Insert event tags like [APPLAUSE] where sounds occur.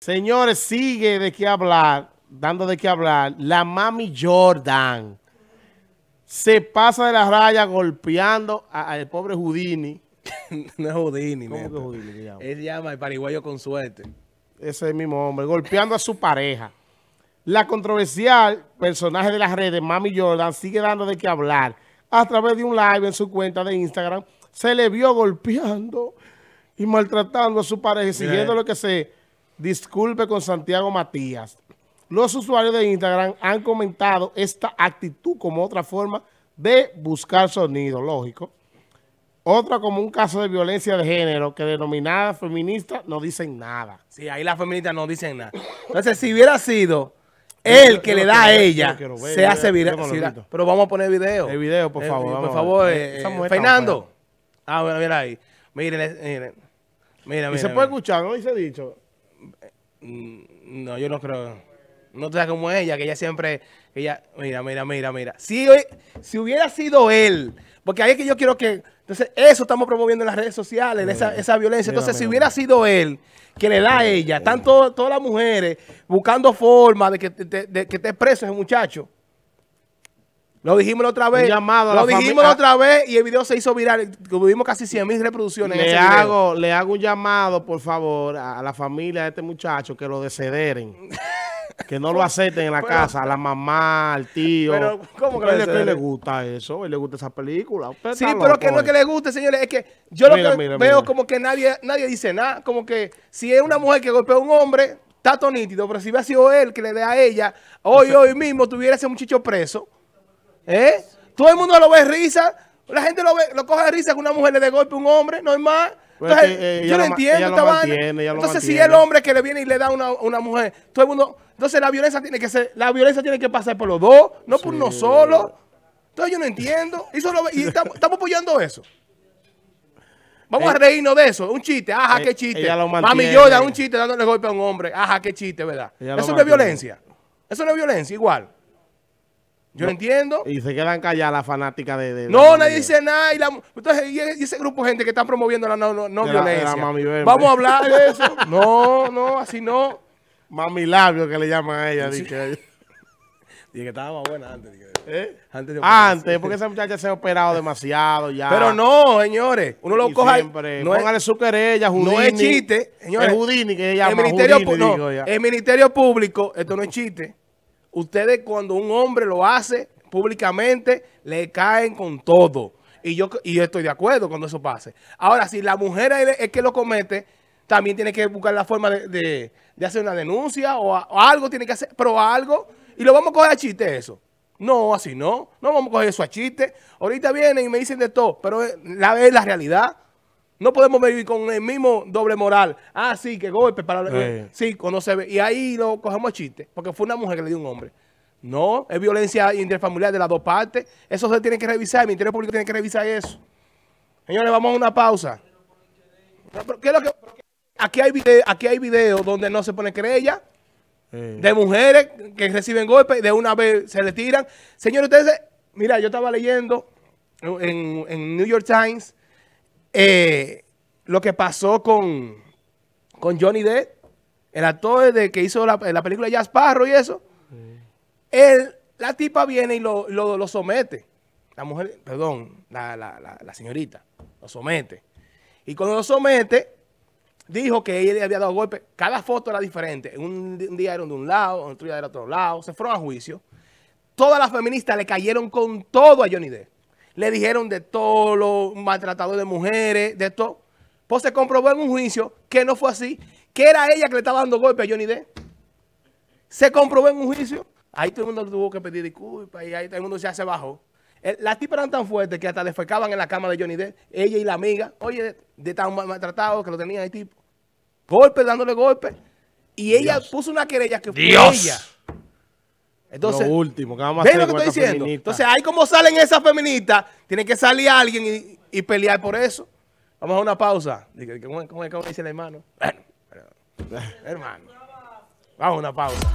Señores, sigue de qué hablar, dando de qué hablar, la mami Jordan se pasa de la raya golpeando al pobre Houdini. [LAUGHS] no es Houdini, ¿Cómo que Houdini se llama? Él llama el pariguayo con suerte. Ese mismo hombre, golpeando a su pareja. La controversial personaje de las redes, Mami Jordan, sigue dando de qué hablar. A través de un live en su cuenta de Instagram, se le vio golpeando y maltratando a su pareja, siguiendo lo que se disculpe con Santiago Matías. Los usuarios de Instagram han comentado esta actitud como otra forma de buscar sonido, lógico. Otra como un caso de violencia de género que denominada feminista no dicen nada. Sí, ahí las feministas no dicen nada. Entonces, si hubiera sido él que le da a ella, se hace viral. Pero vamos a poner video. El video, por favor. por favor, eh, Fernando. Ah, bueno, mira ahí. Miren, miren. Mira, ¿Y se puede escuchar, no dice dicho? Mm, no, yo no creo. No te como ella, que ella siempre, ella, mira, mira, mira, mira. Si, si hubiera sido él, porque ahí es que yo quiero que, entonces eso estamos promoviendo en las redes sociales, esa, violencia. Entonces, si hubiera sido él que le da a ella, están todas las mujeres buscando forma de que, de, que esté preso ese muchacho. Lo dijimos la otra vez. lo dijimos la otra vez y el video se hizo viral. Tuvimos casi 100 mil reproducciones. Le, hago, le hago un llamado, por favor, a la familia de este muchacho que lo desederen. [LAUGHS] que no lo acepten en la casa, a la mamá, al tío. Pero, ¿cómo que, le, le gusta eso? ¿A le gusta esa película? sí, pero que no es que le guste, señores. Es que yo lo que veo como que nadie, nadie dice nada. Como que si es una mujer que golpea a un hombre, está todo nítido. Pero si hubiera sido él que le dé a ella, hoy, [LAUGHS] hoy mismo tuviera ese muchacho preso. ¿Eh? Todo el mundo lo ve risa. La gente lo ve, lo coge de risa que una mujer le dé golpe a un hombre, no es más. Pues entonces, eh, yo no entiendo esta. Entonces, si el hombre que le viene y le da a una, una mujer, todo el mundo. Entonces la violencia tiene que ser, la violencia tiene que pasar por los dos, no por uno solo. Entonces yo no entiendo. Y, solo, y [LAUGHS] estamos, apoyando eso. Vamos a eh, reírnos de eso. Un chiste. Ajá, qué chiste. Mami Yoda, un chiste dándole golpe a un hombre. Ajá, qué chiste, ¿verdad? Eso no es violencia. Eso no es violencia, igual. Yo no, entiendo. Y se quedan calladas las fanáticas de, No, nadie dice nada. Y, entonces, y ese grupo de gente que está promoviendo la no, no, violencia. Vamos a hablar de eso. No, no, así no. Mami labio que le llaman a ella. [LAUGHS] Dije que estaba más buena antes. ¿Eh? Antes, antes porque esa muchacha se ha operado demasiado ya. Pero no, señores. Uno lo coja. No póngale su querella, Houdini. No es chiste. Señores, es Houdini que ella llama. El Ministerio, no, el Ministerio Público, esto no es chiste. Ustedes cuando un hombre lo hace públicamente, le caen con todo. Y yo, y estoy de acuerdo cuando eso pase. Ahora, si la mujer es, que lo comete, también tiene que buscar la forma de, hacer una denuncia o, algo tiene que hacer, pero algo, y lo vamos a coger a chiste eso. No, así no. No vamos a coger eso a chiste. Ahorita vienen y me dicen de todo, pero la es la realidad. No podemos vivir con el mismo doble moral. Ah, sí, que golpe para... Eh. Sí, cuando se ve. Y ahí lo cogemos a chiste, porque fue una mujer que le dio un hombre. No, es violencia interfamiliar de las dos partes. Eso se tiene que revisar, el Ministerio Público tiene que revisar eso. Señores, vamos a una pausa. ¿Qué es lo que, aquí hay video, aquí hay videos donde no se pone querella. Eh. De mujeres que reciben golpes, de una vez se le tiran. Señores, ustedes, mira, yo estaba leyendo en, en New York Times eh, lo que pasó con, con Johnny Depp, el actor de que hizo la, la película Jazz Parro y eso. Él, la tipa viene y lo, lo, somete. La mujer, perdón, la, la, la, señorita, lo somete. Y cuando lo somete, dijo que ella le había dado golpe. Cada foto era diferente. Un, un día era de un lado, otro día era de otro lado. Se fueron a juicio. Todas las feministas le cayeron con todo a Johnny Depp le dijeron de todo, lo maltratado de mujeres, de todo. Pues se comprobó en un juicio que no fue así, que era ella que le estaba dando golpe a Johnny Depp. Se comprobó en un juicio. Ahí todo el mundo tuvo que pedir disculpas y ahí todo el mundo ya se bajó. Las tipas eran tan fuertes que hasta defecaban en la cama de Johnny Depp. Ella y la amiga, oye, de tan maltratado que lo tenían ahí tipo. Golpe, dándole golpe. Y ella puso una querella que fue ella. Entonces, lo último, que vamos a hacer lo que estoy diciendo? Entonces, ahí como salen esas feministas, tiene que salir alguien y, pelear por eso. Vamos a una pausa. ¿Cómo, cómo, cómo dice el hermano? Bueno, hermano. Vamos a una pausa.